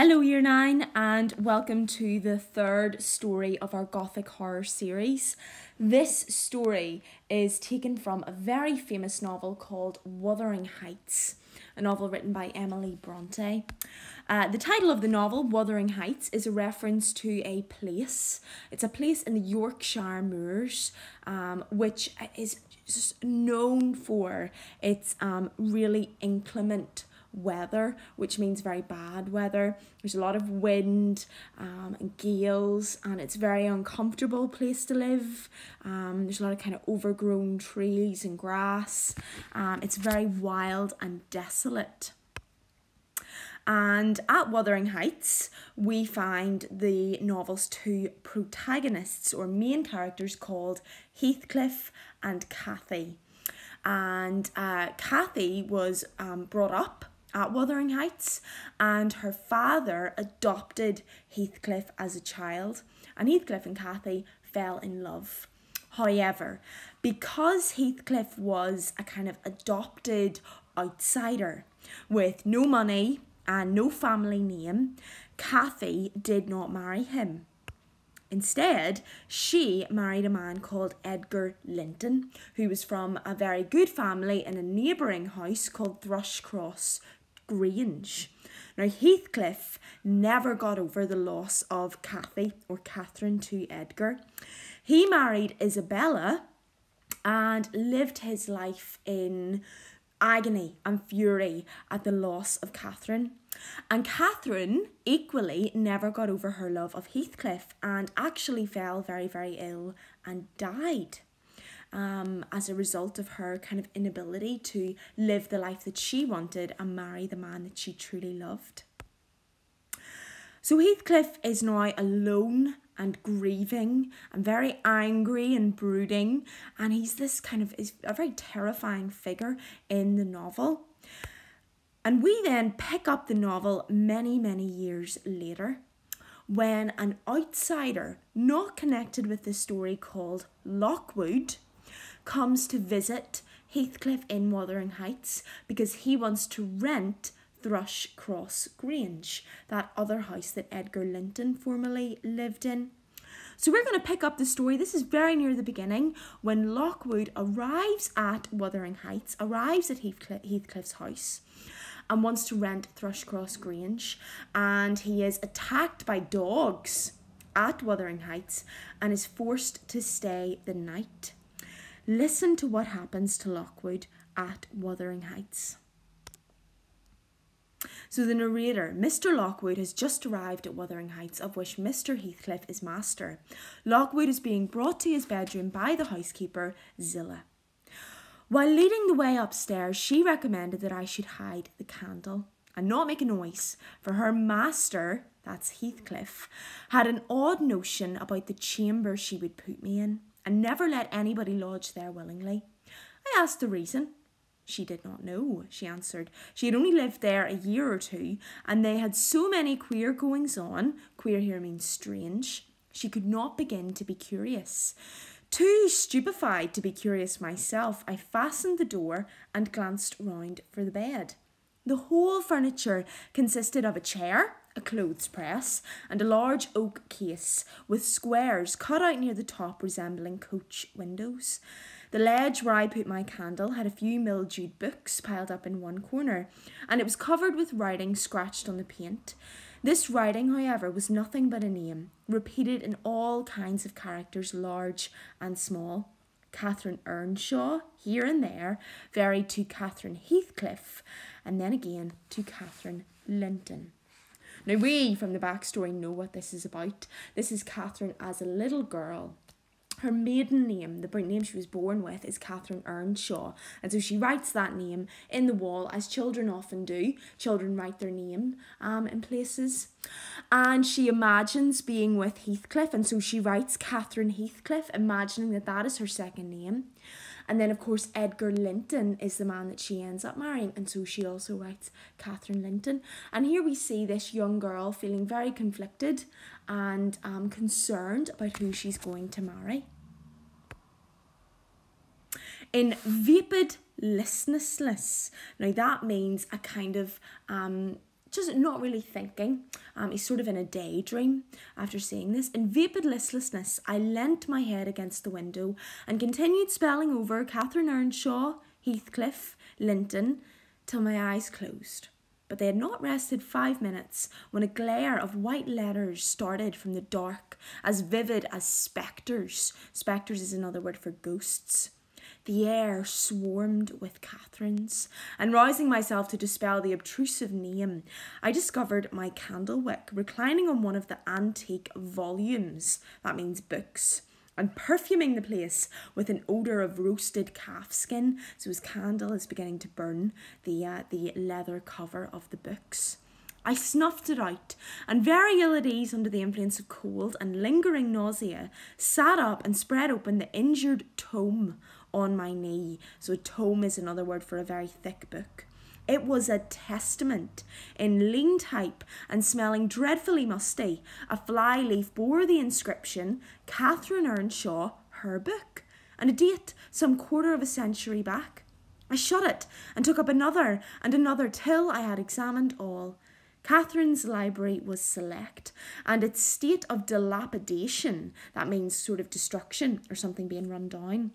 Hello, Year 9, and welcome to the third story of our Gothic horror series. This story is taken from a very famous novel called Wuthering Heights, a novel written by Emily Bronte. Uh, the title of the novel, Wuthering Heights, is a reference to a place. It's a place in the Yorkshire Moors, um, which is known for its um, really inclement weather, which means very bad weather. There's a lot of wind um, and gales, and it's a very uncomfortable place to live. Um, there's a lot of kind of overgrown trees and grass. Um, it's very wild and desolate. And at Wuthering Heights, we find the novel's two protagonists or main characters called Heathcliff and Cathy. And uh, Cathy was um, brought up at Wuthering Heights, and her father adopted Heathcliff as a child, and Heathcliff and Cathy fell in love. However, because Heathcliff was a kind of adopted outsider with no money and no family name, Cathy did not marry him. Instead, she married a man called Edgar Linton, who was from a very good family in a neighbouring house called Thrushcross Grange. Now, Heathcliff never got over the loss of Cathy or Catherine to Edgar. He married Isabella and lived his life in agony and fury at the loss of Catherine. And Catherine equally never got over her love of Heathcliff and actually fell very, very ill and died um, as a result of her kind of inability to live the life that she wanted and marry the man that she truly loved. So Heathcliff is now alone and grieving and very angry and brooding, and he's this kind of is a very terrifying figure in the novel. And we then pick up the novel many, many years later when an outsider not connected with the story called Lockwood comes to visit Heathcliff in Wuthering Heights because he wants to rent Thrushcross Grange, that other house that Edgar Linton formerly lived in. So we're going to pick up the story. This is very near the beginning when Lockwood arrives at Wuthering Heights, arrives at Heathcliff, Heathcliff's house and wants to rent Thrushcross Grange and he is attacked by dogs at Wuthering Heights and is forced to stay the night. Listen to what happens to Lockwood at Wuthering Heights. So the narrator, Mr. Lockwood, has just arrived at Wuthering Heights, of which Mr. Heathcliff is master. Lockwood is being brought to his bedroom by the housekeeper, Zillah. While leading the way upstairs, she recommended that I should hide the candle and not make a noise, for her master, that's Heathcliff, had an odd notion about the chamber she would put me in and never let anybody lodge there willingly. I asked the reason. She did not know, she answered. She had only lived there a year or two, and they had so many queer goings on, queer here means strange, she could not begin to be curious. Too stupefied to be curious myself, I fastened the door and glanced round for the bed. The whole furniture consisted of a chair, a clothes press, and a large oak case with squares cut out near the top resembling coach windows. The ledge where I put my candle had a few mildewed books piled up in one corner, and it was covered with writing scratched on the paint. This writing, however, was nothing but a name, repeated in all kinds of characters, large and small. Catherine Earnshaw, here and there, varied to Catherine Heathcliff, and then again to Catherine Linton. Now, we from the backstory know what this is about. This is Catherine as a little girl. Her maiden name, the name she was born with, is Catherine Earnshaw. And so she writes that name in the wall, as children often do. Children write their name um, in places. And she imagines being with Heathcliff, and so she writes Catherine Heathcliff, imagining that that is her second name. And then, of course, Edgar Linton is the man that she ends up marrying, and so she also writes Catherine Linton. And here we see this young girl feeling very conflicted and um, concerned about who she's going to marry. In vapid listlessness, now that means a kind of um, just not really thinking. Um, he's sort of in a daydream after seeing this. In vapid listlessness, I leant my head against the window and continued spelling over Catherine Earnshaw, Heathcliff, Linton, till my eyes closed. But they had not rested five minutes when a glare of white letters started from the dark, as vivid as spectres. Spectres is another word for ghosts. The air swarmed with Catherines, and rousing myself to dispel the obtrusive name, I discovered my candle wick reclining on one of the antique volumes, that means books, and perfuming the place with an odour of roasted calf skin. So his candle is beginning to burn the, uh, the leather cover of the books. I snuffed it out, and very ill at ease under the influence of cold and lingering nausea, sat up and spread open the injured tome on my knee. So, tome is another word for a very thick book. It was a testament in lean type and smelling dreadfully musty. A fly leaf bore the inscription Catherine Earnshaw, her book, and a date some quarter of a century back. I shut it and took up another and another till I had examined all. Catherine's library was select, and its state of dilapidation, that means sort of destruction or something being run down,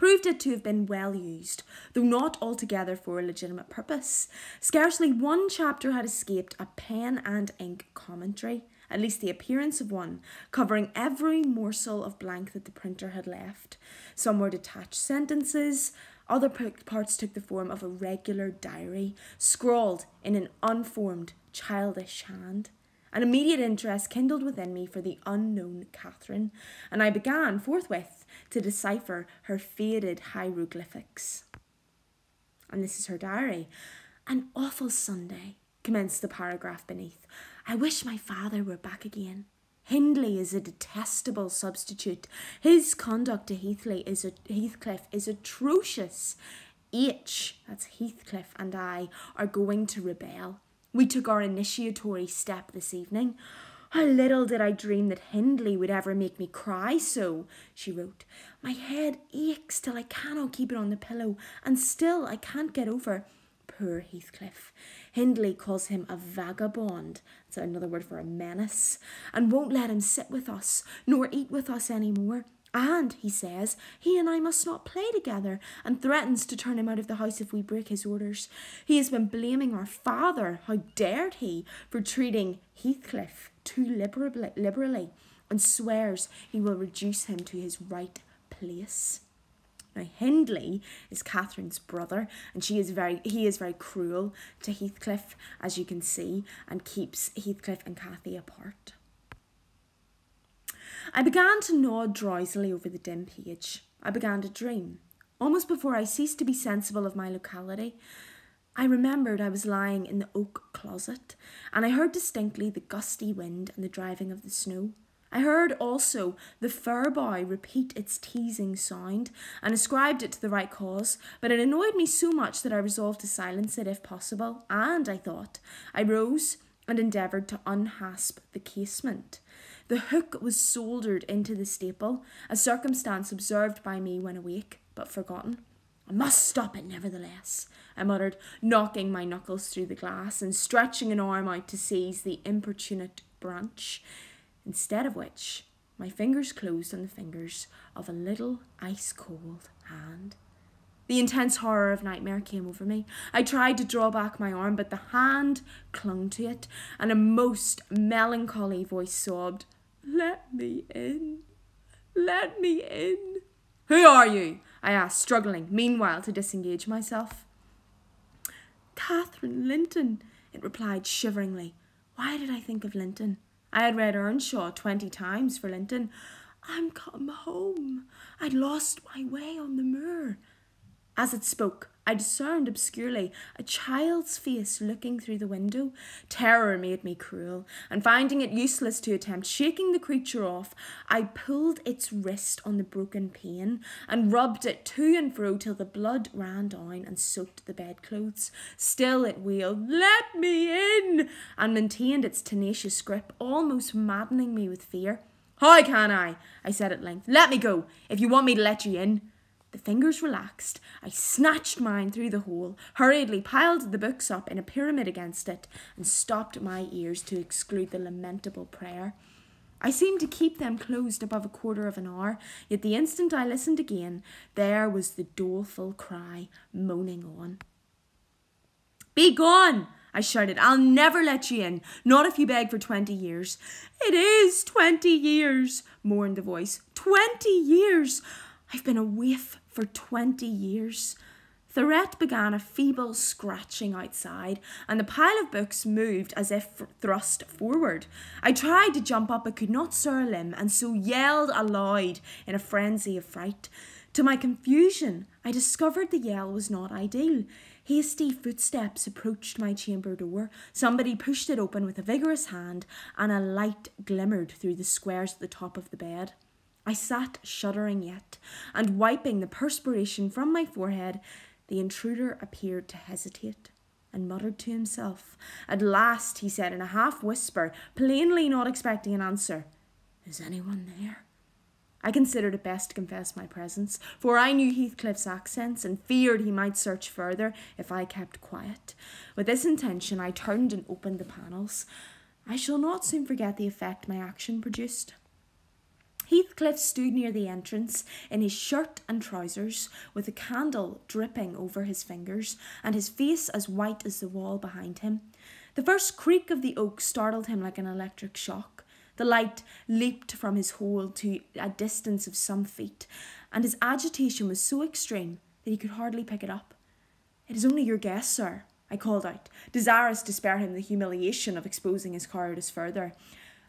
proved it to have been well used, though not altogether for a legitimate purpose. Scarcely one chapter had escaped a pen and ink commentary, at least the appearance of one, covering every morsel of blank that the printer had left. Some were detached sentences, other parts took the form of a regular diary, scrawled in an unformed, childish hand. An immediate interest kindled within me for the unknown Catherine, and I began forthwith to decipher her faded hieroglyphics. And this is her diary. An awful Sunday, commenced the paragraph beneath. I wish my father were back again. Hindley is a detestable substitute. His conduct to Heathley is a, Heathcliff is atrocious. H, that's Heathcliff, and I are going to rebel. We took our initiatory step this evening. How little did I dream that Hindley would ever make me cry so, she wrote. My head aches till I cannot keep it on the pillow, and still I can't get over. Poor Heathcliff. Hindley calls him a vagabond, that's another word for a menace, and won't let him sit with us, nor eat with us any more. And, he says, he and I must not play together, and threatens to turn him out of the house if we break his orders. He has been blaming our father, how dared he, for treating Heathcliff too liberally, liberally and swears he will reduce him to his right place. Now Hindley is Catherine's brother, and she is very he is very cruel to Heathcliff, as you can see, and keeps Heathcliff and Cathy apart. I began to nod drowsily over the dim page. I began to dream. Almost before I ceased to be sensible of my locality, I remembered I was lying in the oak closet, and I heard distinctly the gusty wind and the driving of the snow. I heard also the fir bough repeat its teasing sound, and ascribed it to the right cause, but it annoyed me so much that I resolved to silence it if possible, and, I thought, I rose and endeavoured to unhasp the casement. The hook was soldered into the staple, a circumstance observed by me when awake, but forgotten. I must stop it nevertheless, I muttered, knocking my knuckles through the glass and stretching an arm out to seize the importunate branch, instead of which my fingers closed on the fingers of a little ice cold hand. The intense horror of nightmare came over me. I tried to draw back my arm, but the hand clung to it, and a most melancholy voice sobbed, let me in. Let me in. Who are you? I asked, struggling, meanwhile, to disengage myself. Catherine Linton, it replied shiveringly. Why did I think of Linton? I had read Earnshaw twenty times for Linton. I'm come home. I'd lost my way on the moor. As it spoke, I discerned obscurely a child's face looking through the window. Terror made me cruel, and finding it useless to attempt shaking the creature off, I pulled its wrist on the broken pane and rubbed it to and fro till the blood ran down and soaked the bedclothes. Still it wailed, Let me in! and maintained its tenacious grip, almost maddening me with fear. How can I? I said at length. Let me go, if you want me to let you in. The fingers relaxed. I snatched mine through the hole, hurriedly piled the books up in a pyramid against it, and stopped my ears to exclude the lamentable prayer. I seemed to keep them closed above a quarter of an hour, yet the instant I listened again, there was the doleful cry moaning on. Be gone! I shouted. I'll never let you in, not if you beg for twenty years. It is twenty years, mourned the voice. Twenty years! I've been a waif for twenty years. Thorette began a feeble scratching outside, and the pile of books moved as if thrust forward. I tried to jump up but could not stir a limb, and so yelled aloud in a frenzy of fright. To my confusion, I discovered the yell was not ideal. Hasty footsteps approached my chamber door. Somebody pushed it open with a vigorous hand, and a light glimmered through the squares at the top of the bed. I sat shuddering yet, and wiping the perspiration from my forehead, the intruder appeared to hesitate and muttered to himself. At last, he said in a half whisper, plainly not expecting an answer, Is anyone there? I considered it best to confess my presence, for I knew Heathcliff's accents and feared he might search further if I kept quiet. With this intention, I turned and opened the panels. I shall not soon forget the effect my action produced. Heathcliff stood near the entrance in his shirt and trousers, with a candle dripping over his fingers, and his face as white as the wall behind him. The first creak of the oak startled him like an electric shock. The light leaped from his hole to a distance of some feet, and his agitation was so extreme that he could hardly pick it up. It is only your guess, sir, I called out, desirous to spare him the humiliation of exposing his cowardice further.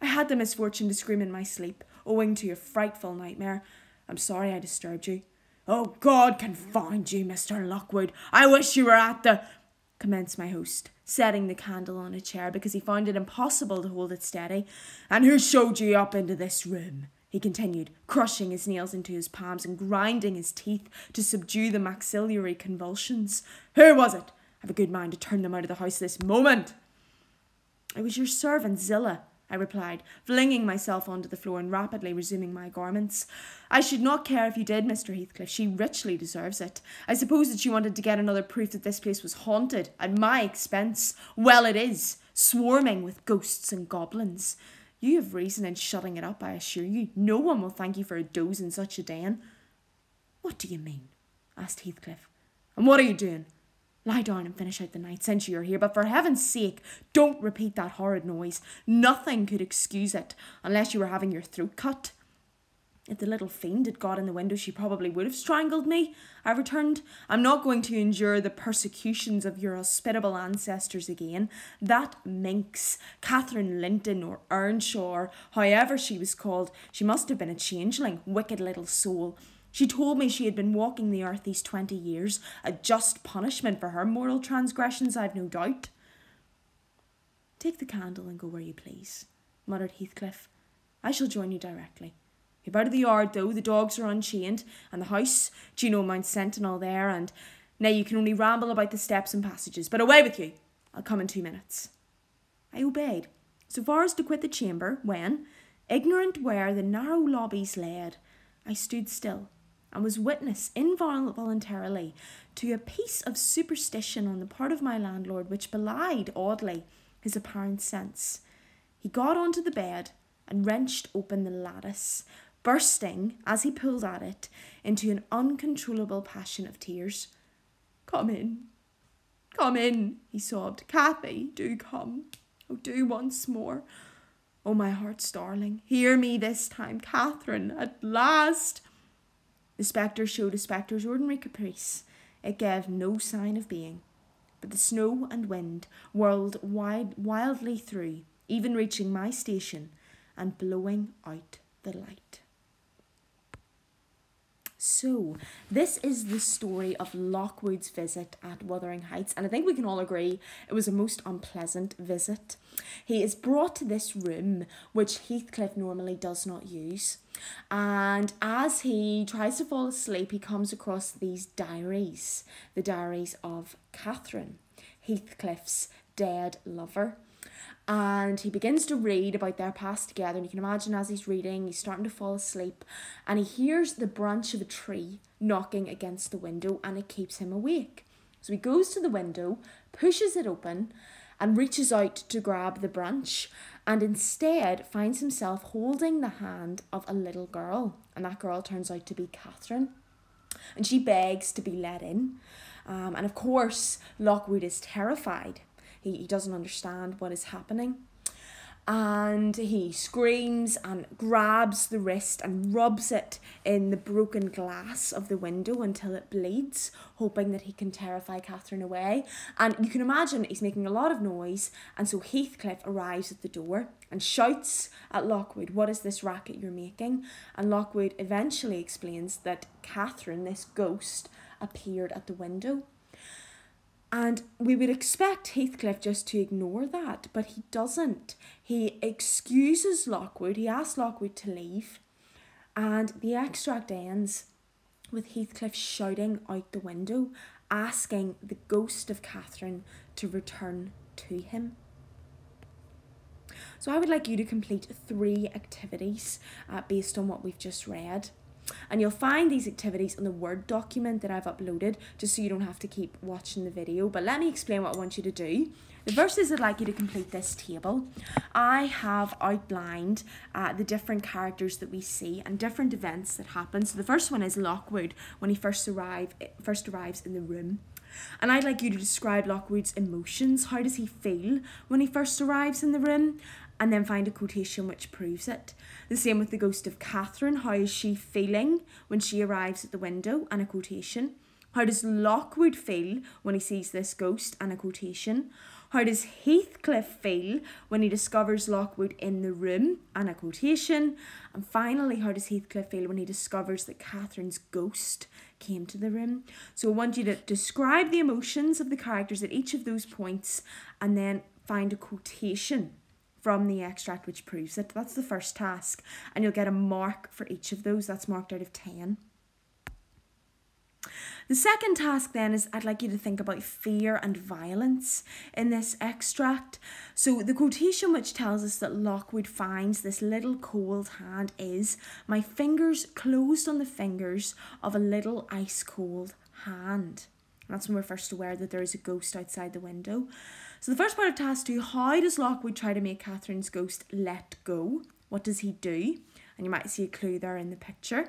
I had the misfortune to scream in my sleep, owing to your frightful nightmare. I'm sorry I disturbed you. Oh, God confound you, Mr. Lockwood. I wish you were at the commenced my host, setting the candle on a chair because he found it impossible to hold it steady. And who showed you up into this room? he continued, crushing his nails into his palms and grinding his teeth to subdue the maxillary convulsions. Who was it? I've a good mind to turn them out of the house this moment. It was your servant Zillah, I replied, flinging myself onto the floor and rapidly resuming my garments. I should not care if you did, Mr. Heathcliff. She richly deserves it. I suppose that she wanted to get another proof that this place was haunted at my expense. Well, it is, swarming with ghosts and goblins. You have reason in shutting it up, I assure you. No one will thank you for a doze in such a den. What do you mean? asked Heathcliff. And what are you doing? Lie down and finish out the night since you are here, but for heaven's sake, don't repeat that horrid noise. Nothing could excuse it, unless you were having your throat cut. If the little fiend had got in the window, she probably would have strangled me, I returned. I'm not going to endure the persecutions of your hospitable ancestors again. That minx, Catherine Linton or Earnshaw, however she was called, she must have been a changeling, wicked little soul. She told me she had been walking the earth these twenty years, a just punishment for her moral transgressions, I've no doubt. Take the candle and go where you please, muttered Heathcliff. I shall join you directly. Keep out of the yard, though, the dogs are unchained, and the house, do you know, Mount Sentinel there, and now you can only ramble about the steps and passages. But away with you! I'll come in two minutes. I obeyed, so far as to quit the chamber, when, ignorant where the narrow lobbies led, I stood still and was witness involuntarily to a piece of superstition on the part of my landlord which belied oddly his apparent sense. He got onto the bed and wrenched open the lattice, bursting, as he pulled at it, into an uncontrollable passion of tears. Come in, come in, he sobbed. Cathy, do come. Oh, do once more. Oh, my heart's darling, hear me this time, Catherine, at last. The spectre showed a spectre's ordinary caprice. It gave no sign of being. But the snow and wind whirled wide, wildly through, even reaching my station and blowing out the light. So, this is the story of Lockwood's visit at Wuthering Heights, and I think we can all agree it was a most unpleasant visit. He is brought to this room, which Heathcliff normally does not use, and as he tries to fall asleep, he comes across these diaries the diaries of Catherine, Heathcliff's dead lover. And he begins to read about their past together. And you can imagine as he's reading, he's starting to fall asleep, and he hears the branch of a tree knocking against the window, and it keeps him awake. So he goes to the window, pushes it open, and reaches out to grab the branch, and instead finds himself holding the hand of a little girl. And that girl turns out to be Catherine. And she begs to be let in. Um, and of course, Lockwood is terrified. He, he doesn't understand what is happening and he screams and grabs the wrist and rubs it in the broken glass of the window until it bleeds, hoping that he can terrify Catherine away. And you can imagine he's making a lot of noise, and so Heathcliff arrives at the door and shouts at Lockwood, What is this racket you're making? And Lockwood eventually explains that Catherine, this ghost, appeared at the window. And we would expect Heathcliff just to ignore that, but he doesn't. He excuses Lockwood, he asks Lockwood to leave, and the extract ends with Heathcliff shouting out the window, asking the ghost of Catherine to return to him. So I would like you to complete three activities uh, based on what we've just read. And you'll find these activities in the Word document that I've uploaded just so you don't have to keep watching the video. But let me explain what I want you to do. The is I'd like you to complete this table. I have outlined uh, the different characters that we see and different events that happen. So the first one is Lockwood when he first arrive first arrives in the room. And I'd like you to describe Lockwood's emotions. How does he feel when he first arrives in the room? And then find a quotation which proves it. The same with the ghost of Catherine. How is she feeling when she arrives at the window? And a quotation. How does Lockwood feel when he sees this ghost? And a quotation. How does Heathcliff feel when he discovers Lockwood in the room? And a quotation. And finally, how does Heathcliff feel when he discovers that Catherine's ghost came to the room? So I want you to describe the emotions of the characters at each of those points and then find a quotation from the extract which proves it. That's the first task. And you'll get a mark for each of those. That's marked out of 10. The second task then is I'd like you to think about fear and violence in this extract. So the quotation which tells us that Lockwood finds this little cold hand is my fingers closed on the fingers of a little ice cold hand. That's when we're first aware that there is a ghost outside the window. So the first part of task two, how does Lockwood try to make Catherine's ghost let go? What does he do? And you might see a clue there in the picture.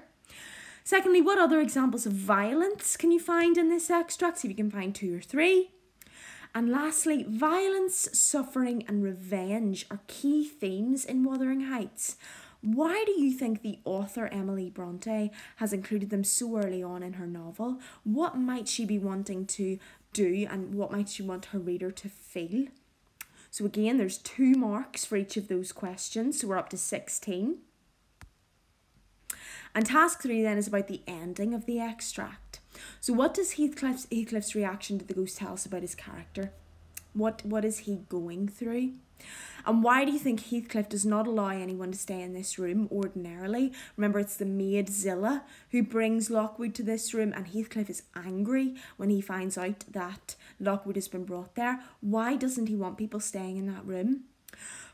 Secondly, what other examples of violence can you find in this extract? See if you can find two or three. And lastly, violence, suffering, and revenge are key themes in Wuthering Heights. Why do you think the author Emily Bronte has included them so early on in her novel? What might she be wanting to do and what might she want her reader to feel? So again, there's two marks for each of those questions, so we're up to 16. And task three then is about the ending of the extract. So what does Heathcliff's, Heathcliff's reaction to the ghost tell us about his character? What what is he going through? And why do you think Heathcliff does not allow anyone to stay in this room ordinarily? Remember, it's the maid Zillah who brings Lockwood to this room, and Heathcliff is angry when he finds out that Lockwood has been brought there. Why doesn't he want people staying in that room?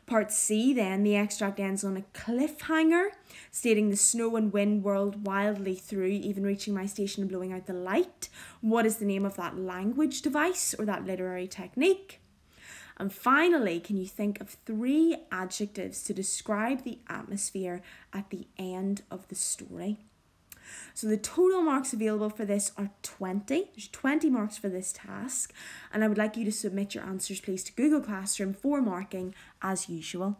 Part C, then, the extract ends on a cliffhanger, stating the snow and wind whirled wildly through, even reaching my station and blowing out the light. What is the name of that language device or that literary technique? And finally, can you think of three adjectives to describe the atmosphere at the end of the story? So the total marks available for this are 20. There's 20 marks for this task. And I would like you to submit your answers please to Google Classroom for marking as usual.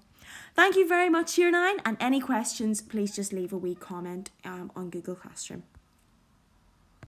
Thank you very much, Year 9. And any questions, please just leave a wee comment um, on Google Classroom.